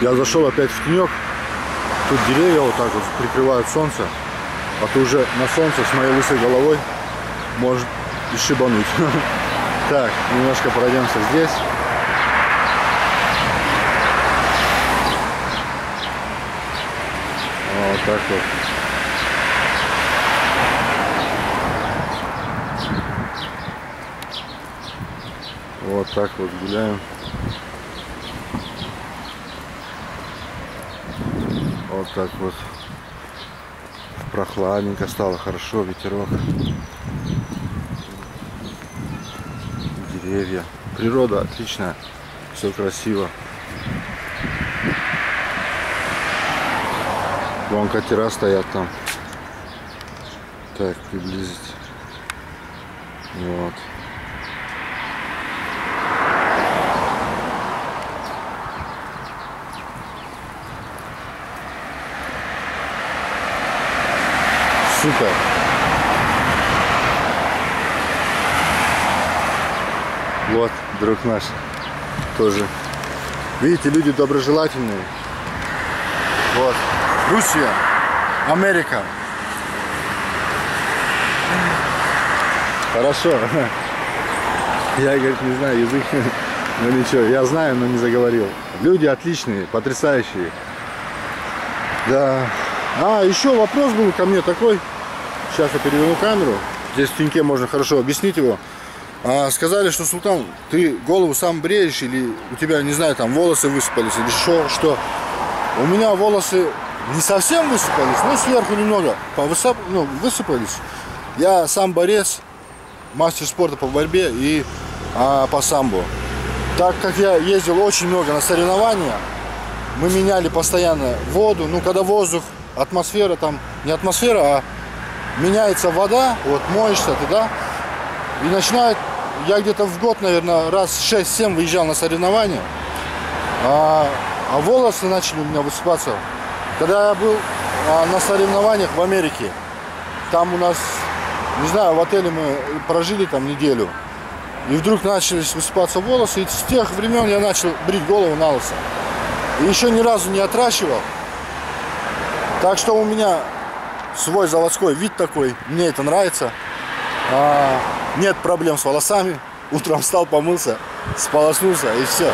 Я зашел опять в тенек. Тут деревья вот так вот прикрывают солнце. А то уже на солнце с моей лысой головой может и шибануть. Так, немножко пройдемся здесь. Вот так вот. Вот так вот гуляем. Вот так вот. Прохладненько стало, хорошо, ветерок. Деревья. Природа отличная. Все красиво. Вон катера стоят там. Так, приблизить. Вот. Супер. Вот, друг наш тоже. Видите, люди доброжелательные. Вот. Руссия, Америка. Хорошо. Я, говорит, не знаю язык. Ну ничего, я знаю, но не заговорил. Люди отличные, потрясающие. Да. А, еще вопрос был ко мне такой. Сейчас я переверну камеру. Здесь в теньке можно хорошо объяснить его. А, сказали, что Султан, ты голову сам бреешь или у тебя, не знаю, там волосы высыпались или что, что. У меня волосы не совсем высыпались, но сверху немного повысып, ну, высыпались. Я сам борец, мастер спорта по борьбе и а, по самбо. Так как я ездил очень много на соревнования, мы меняли постоянно воду. Ну, когда воздух, атмосфера там, не атмосфера, а меняется вода, вот моешься ты, да, и начинает, я где-то в год, наверное, раз 6-7 выезжал на соревнования, а, а волосы начали у меня высыпаться. Когда я был а, на соревнованиях в Америке, там у нас, не знаю, в отеле мы прожили там неделю, и вдруг начались высыпаться волосы, и с тех времен я начал брить голову на лысо. И еще ни разу не отращивал. Так что у меня свой заводской вид такой, мне это нравится. А, нет проблем с волосами. Утром встал, помылся, сполоснулся и все.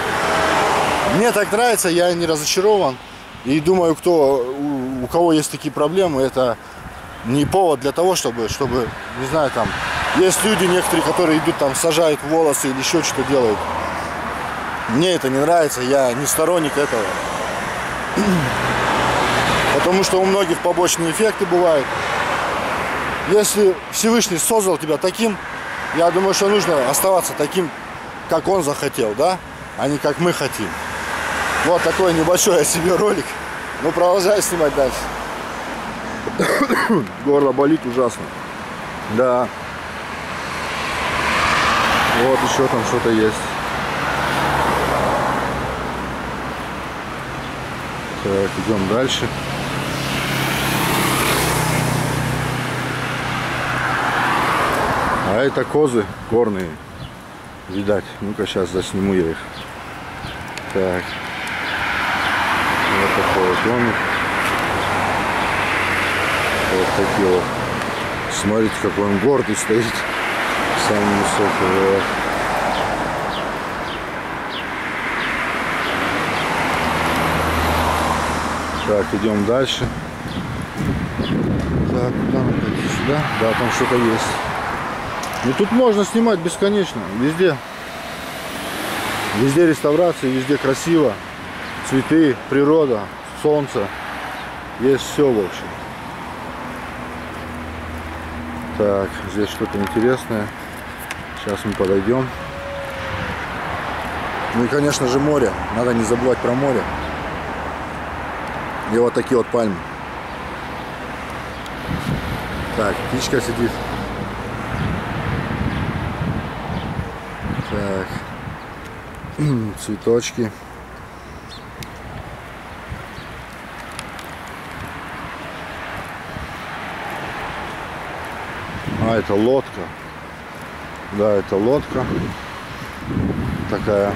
Мне так нравится, я не разочарован. И думаю, кто, у, у кого есть такие проблемы, это не повод для того, чтобы, чтобы, не знаю, там, есть люди некоторые, которые идут там, сажают волосы или еще что-то делают. Мне это не нравится, я не сторонник этого. Потому что у многих побочные эффекты бывают. Если Всевышний создал тебя таким, я думаю, что нужно оставаться таким, как он захотел, да? А не как мы хотим. Вот такой небольшой о себе ролик. Ну, продолжай снимать дальше. Горло болит ужасно. Да. Вот еще там что-то есть. Так, идем дальше. Это козы горные. Видать. Ну-ка сейчас засниму я их. Так. Вот такой вот домик. Вот такие вот. Смотрите, какой он гордый стоит. Самый высокий. Вот. Так, идем дальше. Так, куда нам пойти? Сюда? Да, там что-то есть. Ну тут можно снимать бесконечно. Везде. Везде реставрации, везде красиво. Цветы, природа, солнце. Есть все, в общем. Так, здесь что-то интересное. Сейчас мы подойдем. Ну и, конечно же, море. Надо не забывать про море. И вот такие вот пальмы. Так, птичка сидит. Так. Цветочки. А, это лодка. Да, это лодка. Такая.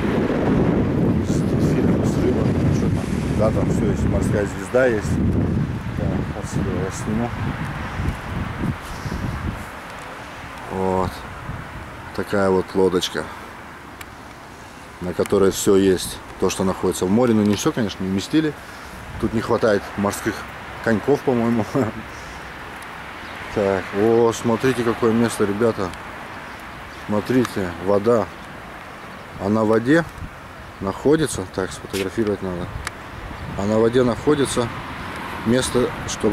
Да, там все есть, морская звезда есть. Так, отсюда я сниму. Вот. Такая вот лодочка, на которой все есть. То, что находится в море. Ну не все, конечно, не вместили. Тут не хватает морских коньков, по-моему. Так, о, смотрите, какое место, ребята. Смотрите, вода. А на воде находится, так, сфотографировать надо. А на воде находится место, чтобы